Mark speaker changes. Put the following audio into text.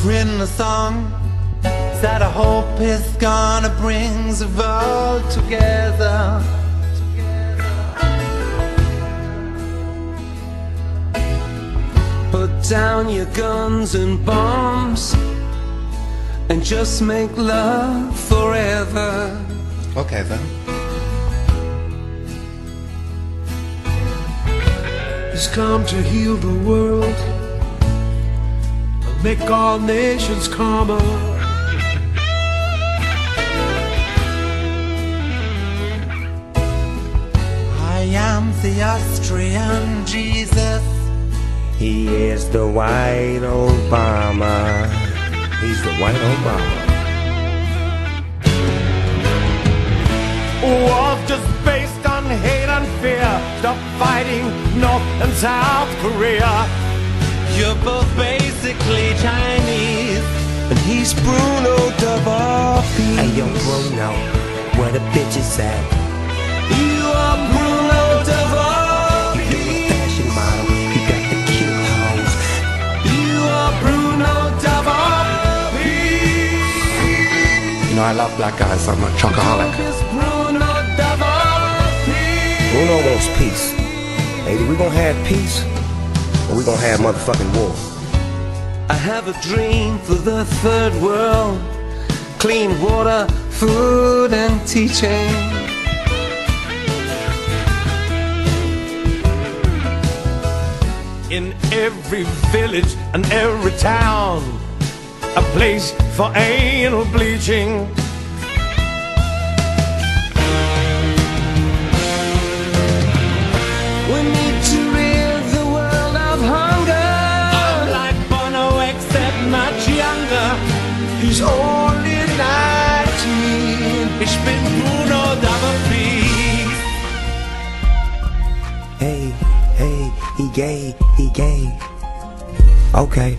Speaker 1: I've written a song that I hope is gonna bring us all together.
Speaker 2: Put down your guns and bombs and just make love forever.
Speaker 1: Okay then.
Speaker 3: He's come to heal the world make all nations calmer.
Speaker 1: I am the Austrian Jesus.
Speaker 4: He is the white Obama. He's the white Obama.
Speaker 3: War's just based on hate and fear. Stop fighting North and South Korea.
Speaker 1: You're both basically Chinese.
Speaker 4: And he's Bruno Dove of Peace. Hey, yo, Bruno, where the bitches at?
Speaker 2: You are Bruno Dove of Peace.
Speaker 4: You a fashion model, you got the cute hoes.
Speaker 2: You are Bruno Dove of Peace.
Speaker 5: You know, I love black guys. I'm a chocoholic.
Speaker 2: Bruno.
Speaker 4: Bruno wants peace. Either we gonna have peace, or we gonna have motherfucking war.
Speaker 2: I have a dream for the third world Clean water, food and teaching
Speaker 3: In every village and every town, a place for anal bleaching.
Speaker 2: Only 19
Speaker 1: Ich bin Bruno Dove of Peace.
Speaker 4: Hey, hey, he gay, he gay. Okay.